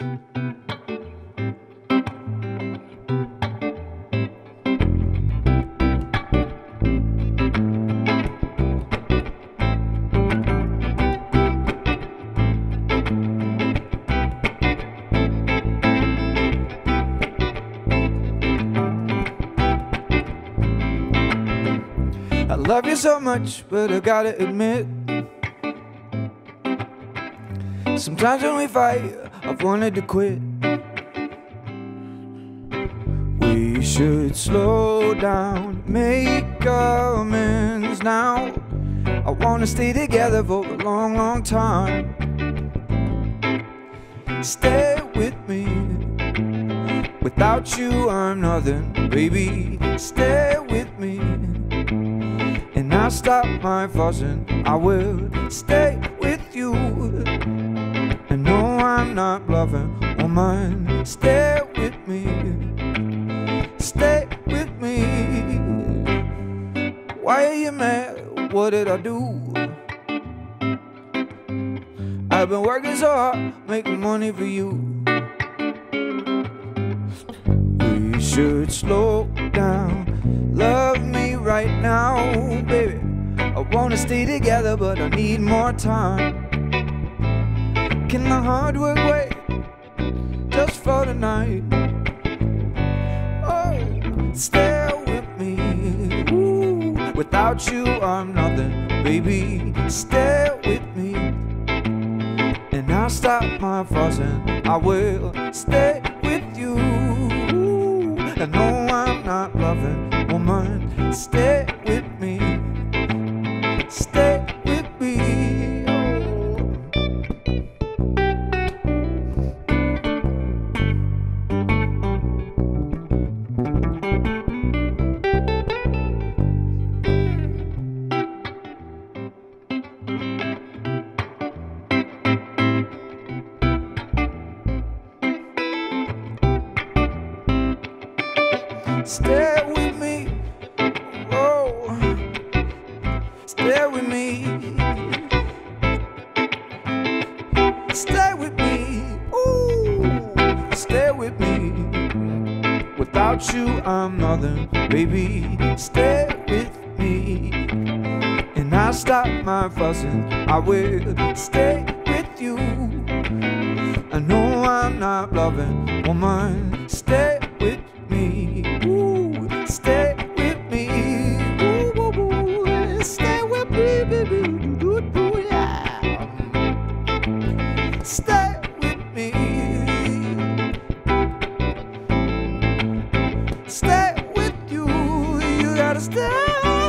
I love you so much, but I gotta admit. Sometimes when we fight, I've wanted to quit. We should slow down, make amends now. I wanna stay together for a long, long time. Stay with me. Without you, I'm nothing, baby. Stay with me. And I'll stop my fussing. I will stay with you. Not bluffing, woman. Stay with me. Stay with me. Why are you mad? What did I do? I've been working so hard, making money for you. We should slow down. Love me right now, baby. I wanna stay together, but I need more time. Can the hard work wait just for tonight? Oh, stay with me. Ooh, without you, I'm nothing, baby. Stay with me. And I'll stop my fussing. I will stay with you. And no, I'm not loving woman. Stay Stay with me. Oh, stay with me. Stay with me. Ooh, stay with me. Without you, I'm nothing, baby. Stay with me. And I'll stop my fussing. I will stay with you. I know I'm not loving woman. Stay with me. Gotta stay.